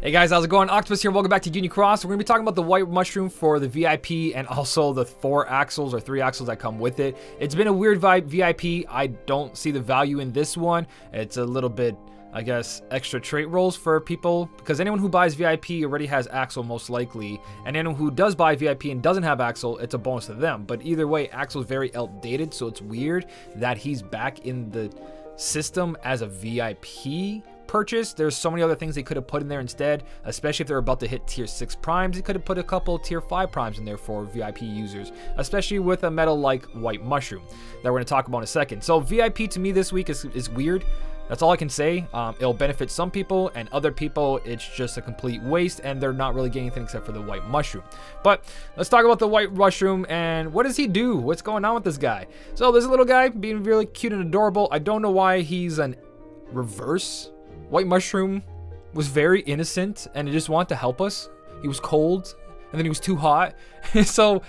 Hey guys, how's it going? Octopus here. Welcome back to Union Cross. We're going to be talking about the white mushroom for the VIP and also the four Axels or three Axels that come with it. It's been a weird vibe VIP. I don't see the value in this one. It's a little bit, I guess, extra trait rolls for people because anyone who buys VIP already has Axel most likely. And anyone who does buy VIP and doesn't have Axel, it's a bonus to them. But either way, Axel is very outdated, so it's weird that he's back in the system as a VIP purchase. There's so many other things they could have put in there instead, especially if they're about to hit tier 6 primes. They could have put a couple tier 5 primes in there for VIP users, especially with a medal like White Mushroom that we're going to talk about in a second. So VIP to me this week is, is weird. That's all I can say. Um, it'll benefit some people, and other people, it's just a complete waste, and they're not really getting anything except for the white mushroom. But let's talk about the white mushroom, and what does he do? What's going on with this guy? So this little guy being really cute and adorable. I don't know why he's an reverse White Mushroom was very innocent and he just wanted to help us. He was cold and then he was too hot. so,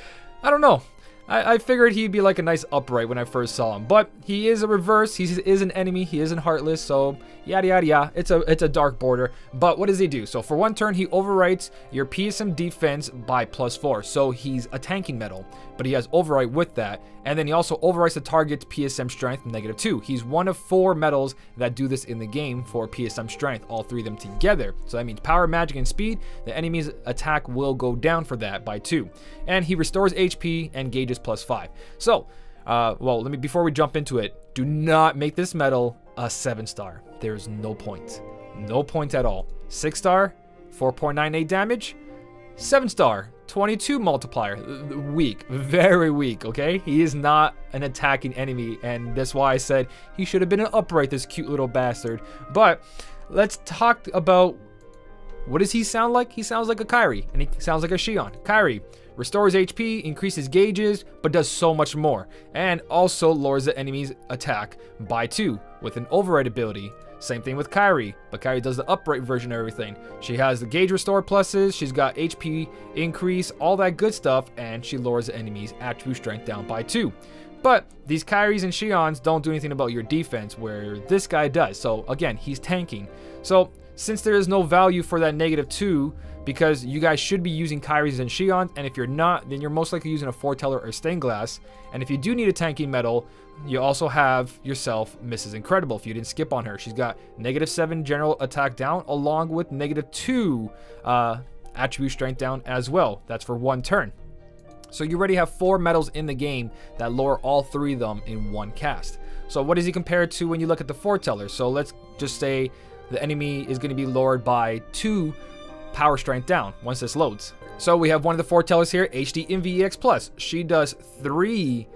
I don't know. I, I, figured he'd be like a nice upright when I first saw him, but he is a reverse. He is an enemy. He isn't heartless, so yada yada yada. It's a it's a dark border. But what does he do? So for one turn, he overwrites your PSM defense by plus four. So he's a tanking medal, but he has overwrite with that, and then he also overwrites the target's PSM strength negative two. He's one of four medals that do this in the game for PSM strength. All three of them together. So that means power, magic, and speed. The enemy's attack will go down for that by two, and he restores HP and gauges plus five. So, uh, well, let me before we jump into it, do not make this medal a seven star. There is no point, no point at all. Six star, 4.98 damage. Seven star, 22 multiplier. Weak, very weak, okay? He is not an attacking enemy, and that's why I said he should have been an upright, this cute little bastard. But let's talk about what does he sound like? He sounds like a Kairi, and he sounds like a Xion. Kairi, restores HP, increases gauges, but does so much more, and also lowers the enemy's attack by 2 with an override ability. Same thing with Kairi, but Kairi does the upright version of everything. She has the gauge restore pluses, she's got HP increase, all that good stuff, and she lowers the enemy's attribute strength down by 2. But these Kairis and Xions don't do anything about your defense, where this guy does. So again, he's tanking. So since there is no value for that negative 2, because you guys should be using Kairis and Xion, and if you're not, then you're most likely using a Foreteller or Stained Glass. And if you do need a tanking medal, you also have yourself Mrs. Incredible if you didn't skip on her. She's got negative 7 general attack down, along with negative 2 uh, attribute strength down as well. That's for one turn. So you already have four medals in the game that lower all three of them in one cast. So what does he compare to when you look at the Foreteller? So let's just say the enemy is going to be lowered by two power strength down once this loads. So we have one of the foretellers here, HD Invi EX Plus. She does three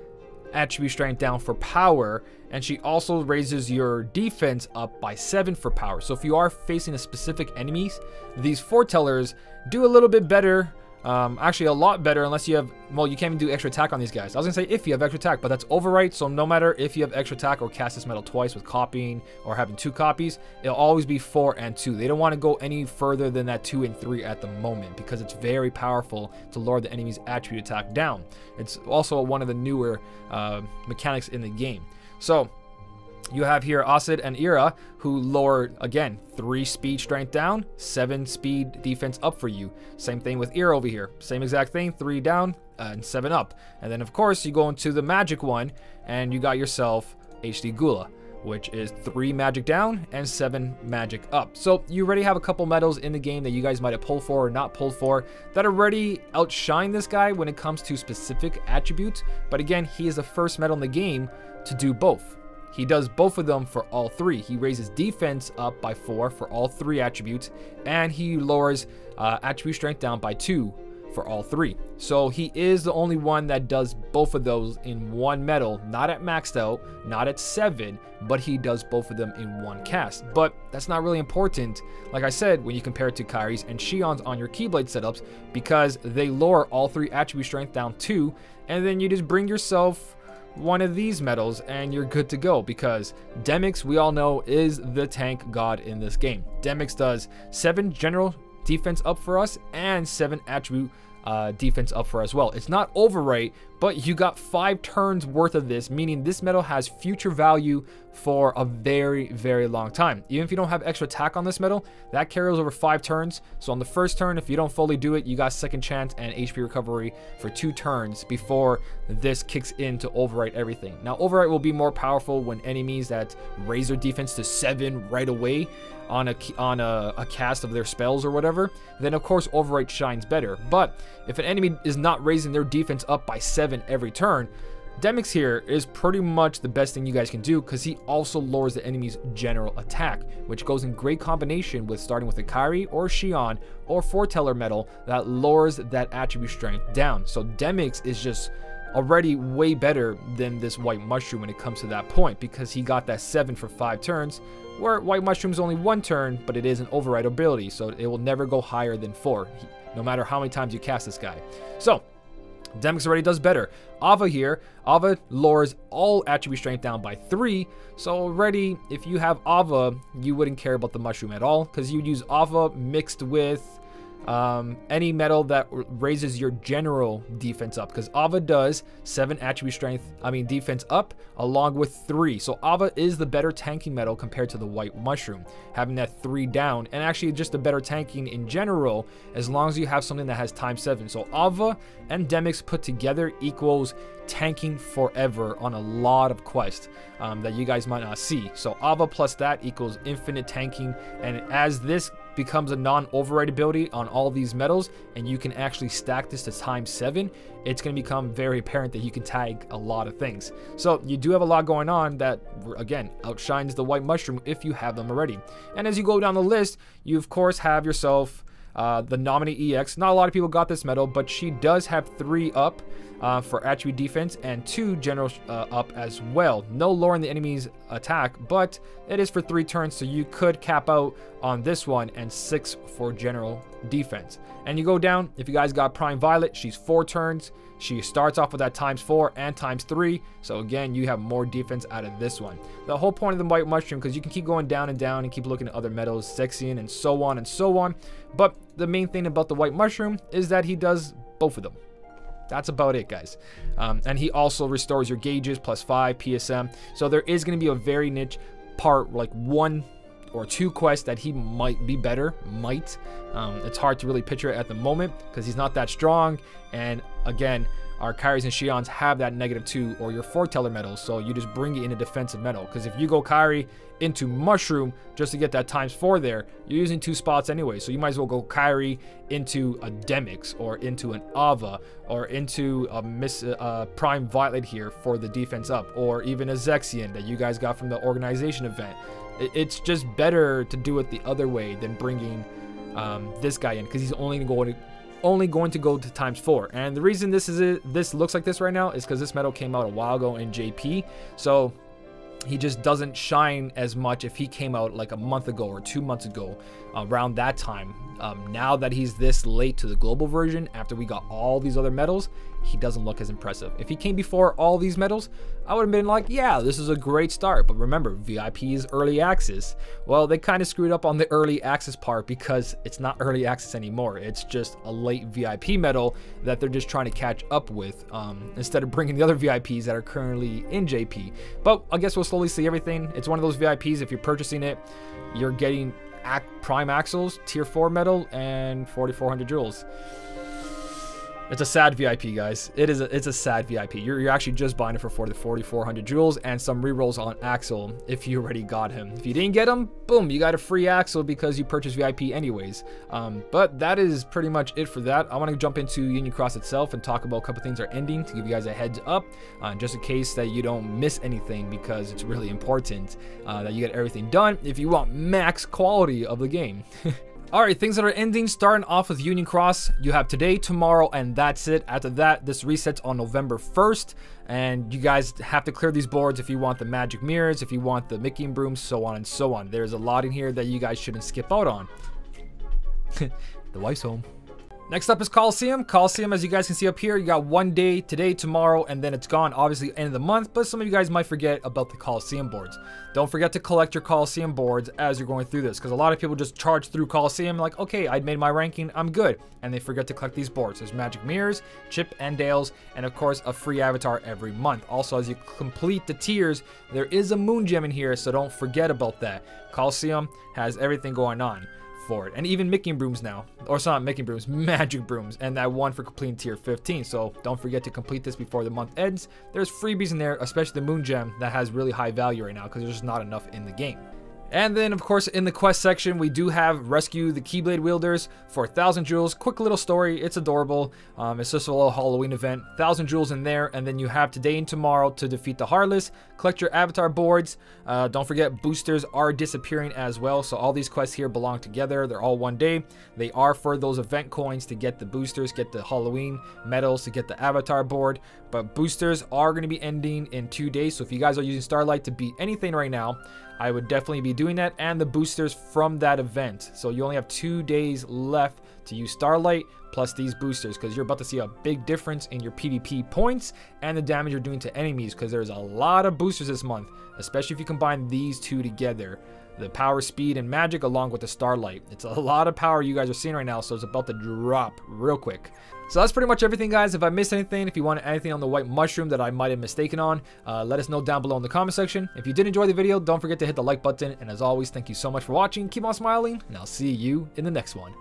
attribute strength down for power, and she also raises your defense up by seven for power. So if you are facing a specific enemies, these foretellers do a little bit better um, actually, a lot better unless you have, well, you can't even do extra attack on these guys. I was going to say if you have extra attack, but that's overwrite. So no matter if you have extra attack or cast this medal twice with copying or having two copies, it'll always be four and two. They don't want to go any further than that two and three at the moment because it's very powerful to lower the enemy's attribute attack down. It's also one of the newer uh, mechanics in the game. So you have here Aced and Ira, who lower, again, 3 speed strength down, 7 speed defense up for you. Same thing with Ira over here. Same exact thing, 3 down and 7 up. And then, of course, you go into the magic one, and you got yourself HD Gula, which is 3 magic down and 7 magic up. So you already have a couple medals in the game that you guys might have pulled for or not pulled for that already outshine this guy when it comes to specific attributes. But again, he is the first medal in the game to do both. He does both of them for all three. He raises defense up by four for all three attributes, and he lowers uh, attribute strength down by two for all three. So he is the only one that does both of those in one medal, not at maxed out, not at seven, but he does both of them in one cast. But that's not really important, like I said, when you compare it to Kairi's and Xions on your Keyblade setups, because they lower all three attribute strength down two, and then you just bring yourself one of these medals and you're good to go because Demyx, we all know, is the tank god in this game. Demyx does 7 general defense up for us and 7 attribute uh, defense up for as well. It's not overwrite, but you got five turns worth of this, meaning this medal has future value for a very, very long time. Even if you don't have extra attack on this medal, that carries over five turns. So on the first turn, if you don't fully do it, you got second chance and HP recovery for two turns before this kicks in to overwrite everything. Now, overwrite will be more powerful when enemies that raise their defense to seven right away on a on a, a, cast of their spells or whatever, then of course Overwrite shines better. But if an enemy is not raising their defense up by 7 every turn, Demyx here is pretty much the best thing you guys can do because he also lowers the enemy's general attack, which goes in great combination with starting with a Kairi or Xion or Foreteller Medal that lowers that attribute strength down. So Demyx is just already way better than this White Mushroom when it comes to that point because he got that 7 for 5 turns, where White Mushroom is only 1 turn, but it is an override ability, so it will never go higher than 4, no matter how many times you cast this guy. So, Demyx already does better. Ava here, Ava lowers all attribute strength down by 3, so already if you have Ava, you wouldn't care about the mushroom at all, because you'd use Ava mixed with um, any medal that raises your general defense up because Ava does seven attribute strength, I mean defense up along with three. So Ava is the better tanking medal compared to the white mushroom, having that three down and actually just a better tanking in general as long as you have something that has time seven. So Ava and Demyx put together equals tanking forever on a lot of quests um, that you guys might not see. So Ava plus that equals infinite tanking. And as this becomes a non-override ability on all these medals, and you can actually stack this to times seven, it's going to become very apparent that you can tag a lot of things. So you do have a lot going on that, again, outshines the white mushroom if you have them already. And as you go down the list, you of course have yourself uh, the nominee EX. Not a lot of people got this medal, but she does have three up uh, for attribute defense and two general uh, up as well. No lowering the enemy's attack, but it is for three turns, so you could cap out on this one and six for general defense. And you go down, if you guys got Prime Violet, she's four turns. She starts off with that times four and times three. So again, you have more defense out of this one. The whole point of the White Mushroom, because you can keep going down and down and keep looking at other medals, Zexion and so on and so on. But the main thing about the White Mushroom is that he does both of them. That's about it, guys. Um, and he also restores your gauges plus 5 PSM. So there is going to be a very niche part, like one or two quests that he might be better. Might. Um, it's hard to really picture it at the moment because he's not that strong. And again, our Kairis and Xions have that negative two or your foreteller medals, so you just bring it in a defensive medal. Because if you go Kairi into Mushroom just to get that times four there, you're using two spots anyway. So you might as well go Kairi into a Demyx or into an Ava or into a Miss uh, Prime Violet here for the defense up, or even a Zexion that you guys got from the organization event. It's just better to do it the other way than bringing um, this guy in because he's only going to only going to go to times four. And the reason this is it, this looks like this right now is because this medal came out a while ago in JP. So he just doesn't shine as much if he came out like a month ago or two months ago around that time. Um, now that he's this late to the global version, after we got all these other medals, he doesn't look as impressive. If he came before all these medals, I would have been like, yeah, this is a great start. But remember, VIP is early access. Well, they kind of screwed up on the early access part because it's not early access anymore. It's just a late VIP medal that they're just trying to catch up with um, instead of bringing the other VIPs that are currently in JP. But I guess we'll slowly see everything. It's one of those VIPs, if you're purchasing it, you're getting Prime Axels, Tier 4 medal, and 4400 jewels. It's a sad VIP, guys. It is a, it's a sad VIP. You're, you're actually just buying it for 40 4,400 jewels and some rerolls on Axel if you already got him. If you didn't get him, boom, you got a free Axel because you purchased VIP anyways. Um, but that is pretty much it for that. I want to jump into Union Cross itself and talk about a couple things are ending to give you guys a heads up, uh, just in case that you don't miss anything because it's really important uh, that you get everything done if you want max quality of the game. Alright, things that are ending, starting off with Union Cross. You have today, tomorrow, and that's it. After that, this resets on November 1st, and you guys have to clear these boards if you want the magic mirrors, if you want the Mickey and brooms, so on and so on. There's a lot in here that you guys shouldn't skip out on. the wife's home. Next up is Coliseum. Coliseum, as you guys can see up here, you got one day, today, tomorrow, and then it's gone. Obviously, end of the month, but some of you guys might forget about the Coliseum boards. Don't forget to collect your Coliseum boards as you're going through this, because a lot of people just charge through Coliseum like, okay, I made my ranking, I'm good, and they forget to collect these boards. There's Magic Mirrors, Chip and Dale's, and of course, a free avatar every month. Also, as you complete the tiers, there is a Moon Gem in here, so don't forget about that. Coliseum has everything going on for it. And even Making Brooms now. Or it's not Making Brooms, Magic Brooms. And that one for completing tier 15. So don't forget to complete this before the month ends. There's freebies in there, especially the Moon Gem that has really high value right now because there's just not enough in the game. And then, of course, in the quest section, we do have Rescue the Keyblade Wielders for 1,000 jewels. Quick little story. It's adorable. Um, it's just a little Halloween event. 1,000 jewels in there. And then you have today and tomorrow to defeat the Heartless. Collect your avatar boards. Uh, don't forget, boosters are disappearing as well. So all these quests here belong together. They're all one day. They are for those event coins to get the boosters, get the Halloween medals, to get the avatar board. But boosters are going to be ending in two days. So if you guys are using Starlight to beat anything right now, I would definitely be doing that and the boosters from that event. So you only have two days left to use Starlight plus these boosters because you're about to see a big difference in your PvP points and the damage you're doing to enemies because there's a lot of boosters this month, especially if you combine these two together. The power, speed, and magic along with the starlight. It's a lot of power you guys are seeing right now, so it's about to drop real quick. So that's pretty much everything, guys. If I missed anything, if you want anything on the white mushroom that I might have mistaken on, uh, let us know down below in the comment section. If you did enjoy the video, don't forget to hit the like button. And as always, thank you so much for watching. Keep on smiling, and I'll see you in the next one.